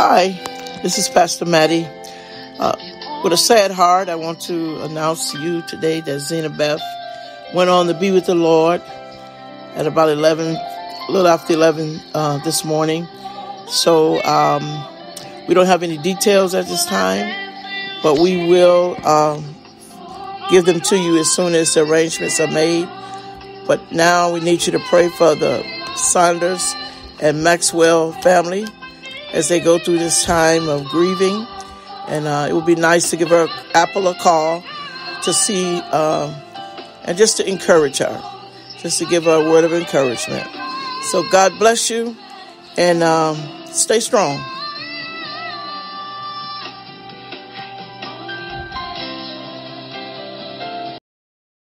Hi, this is Pastor Mattie. Uh, with a sad heart, I want to announce to you today that Zena Beth went on to be with the Lord at about 11, a little after 11 uh, this morning. So um, we don't have any details at this time, but we will um, give them to you as soon as the arrangements are made. But now we need you to pray for the Saunders and Maxwell family as they go through this time of grieving. And uh, it would be nice to give her Apple a call to see uh, and just to encourage her, just to give her a word of encouragement. So God bless you and um, stay strong.